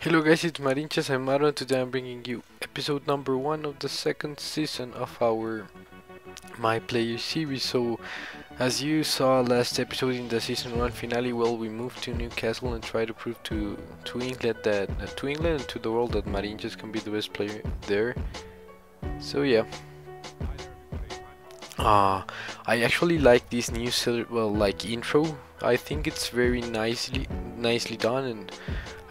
Hello guys, it's Marinchaz I'm Maro and today I'm bringing you episode number one of the second season of our My Player series. So, as you saw last episode in the season one finale, well, we moved to Newcastle and try to prove to to England that uh, to England and to the world that Marinchaz can be the best player there. So yeah. Uh, I actually like this new well like intro. I think it's very nicely nicely done and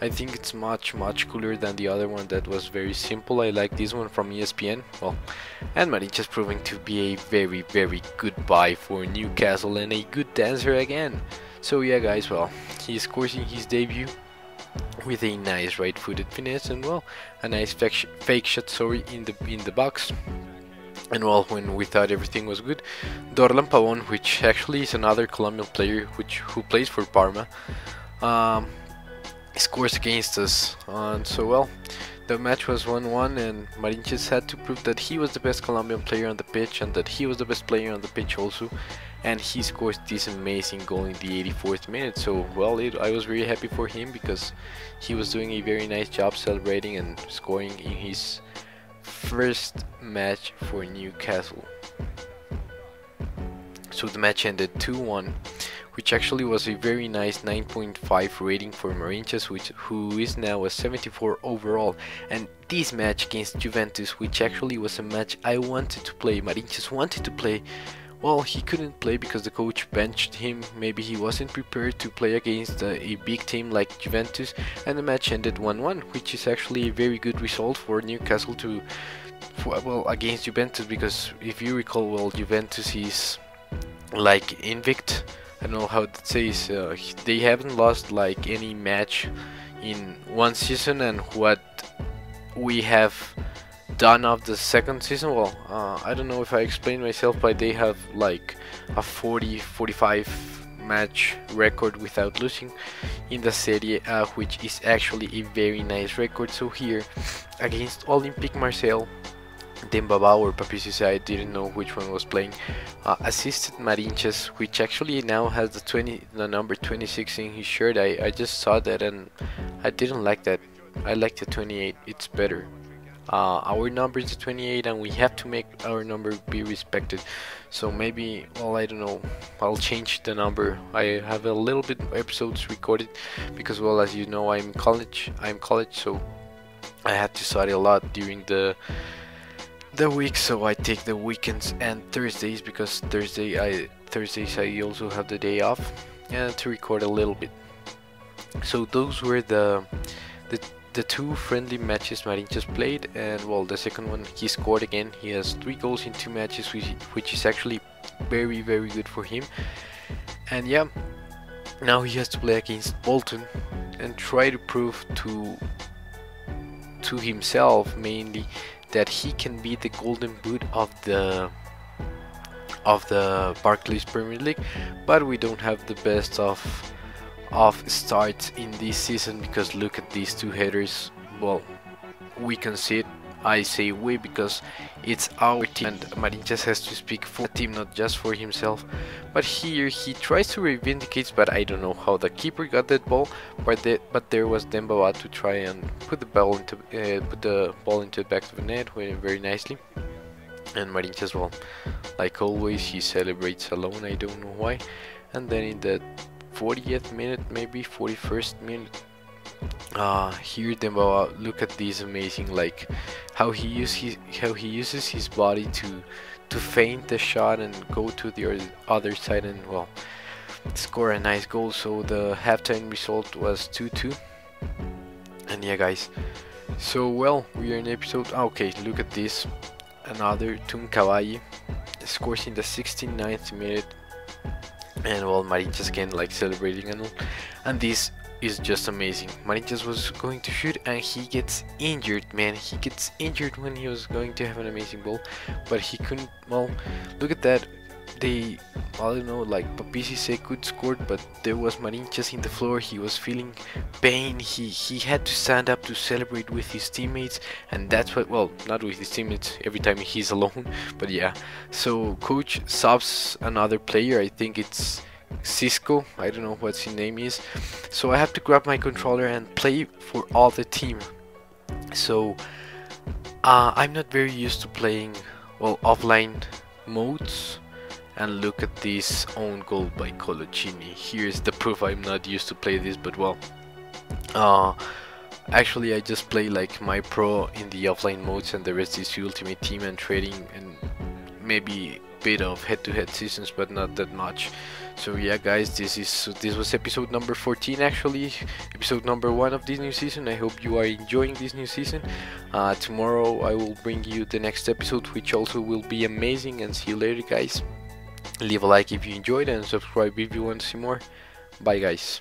I think it's much much cooler than the other one that was very simple. I like this one from ESPN. Well, and Marinch proving to be a very very good buy for Newcastle and a good dancer again. So yeah guys, well, he's coursing his debut with a nice right-footed finesse and well, a nice fake shot sorry in the in the box. And well, when we thought everything was good, Dorlan Pabón, which actually is another Colombian player which who plays for Parma, um, scores against us. And so, well, the match was 1-1 and Marinchaz had to prove that he was the best Colombian player on the pitch and that he was the best player on the pitch also. And he scores this amazing goal in the 84th minute. So, well, it, I was very happy for him because he was doing a very nice job celebrating and scoring in his first match for Newcastle. So the match ended 2-1 which actually was a very nice 9.5 rating for Marinchaz, which who is now a 74 overall. And this match against Juventus, which actually was a match I wanted to play, Marinches wanted to play. Well, he couldn't play because the coach benched him. Maybe he wasn't prepared to play against a, a big team like Juventus, and the match ended 1-1, which is actually a very good result for Newcastle to, for, well, against Juventus. Because if you recall, well, Juventus is like invict I don't know how to say uh, they haven't lost like any match in one season and what we have done of the second season. Well uh, I don't know if I explained myself but they have like a 40 45 match record without losing in the Serie A which is actually a very nice record. So here against Olympique Marseille Demba Ba or Papisis, I didn't know which one was playing. Uh, assisted Marinchaz, which actually now has the 20, the number 26 in his shirt. I, I just saw that and I didn't like that. I like the 28. It's better. Uh, our number is 28 and we have to make our number be respected so maybe well I don't know I'll change the number I have a little bit episodes recorded because well as you know I'm college I'm college so I had to study a lot during the the week so I take the weekends and Thursdays because Thursday I Thursdays I also have the day off and to record a little bit. So those were the the the two friendly matches Marin just played and well the second one he scored again. He has three goals in two matches which, which is actually very very good for him. And yeah now he has to play against Bolton and try to prove to to himself mainly that he can be the golden boot of the of the Barclays Premier League but we don't have the best of of starts in this season because look at these two headers. Well we can see it I say we because it's our team and Marinchaz has to speak for the team not just for himself. But here he tries to reivindicate but I don't know how the keeper got that ball. But the, but there was Demba Ba to try and put the ball into uh, put the ball into the back of the net very nicely. And Marinchaz well like always he celebrates alone I don't know why. And then in the 40th minute maybe 41st minute uh, here Demba Ba, look at this amazing like how he uses his, how he uses his body to to feint the shot and go to the other side and well score a nice goal. So the halftime result was 2-2 and yeah guys. So well we are in episode ah, okay look at this. Another Tun Cavalli scores in the 69th minute. And well Marinchaz again like celebrating and and this is just amazing. Marinchaz was going to shoot and he gets injured, man. He gets injured when he was going to have an amazing ball, but he couldn't. Well, look at that. They, I don't know, like Papisis could score, but there was Marinchaz in the floor. He was feeling pain. He he had to stand up to celebrate with his teammates, and that's what. Well, not with his teammates every time he's alone, but yeah. So coach subs another player. I think it's Cisco I don't know what his name is. So I have to grab my controller and play for all the team. So uh, I'm not very used to playing well offline modes and look at this own goal by Coloccini. Here's the proof I'm not used to play this but well uh, actually I just play like my pro in the offline modes and the rest is ultimate team and trading and maybe bit of head-to-head -head seasons but not that much. So yeah guys this is this was episode number 14 actually. Episode number one of this new season. I hope you are enjoying this new season. Uh, tomorrow i will bring you the next episode which also will be amazing and see you later guys. Leave a like if you enjoyed and subscribe if you want to see more. Bye guys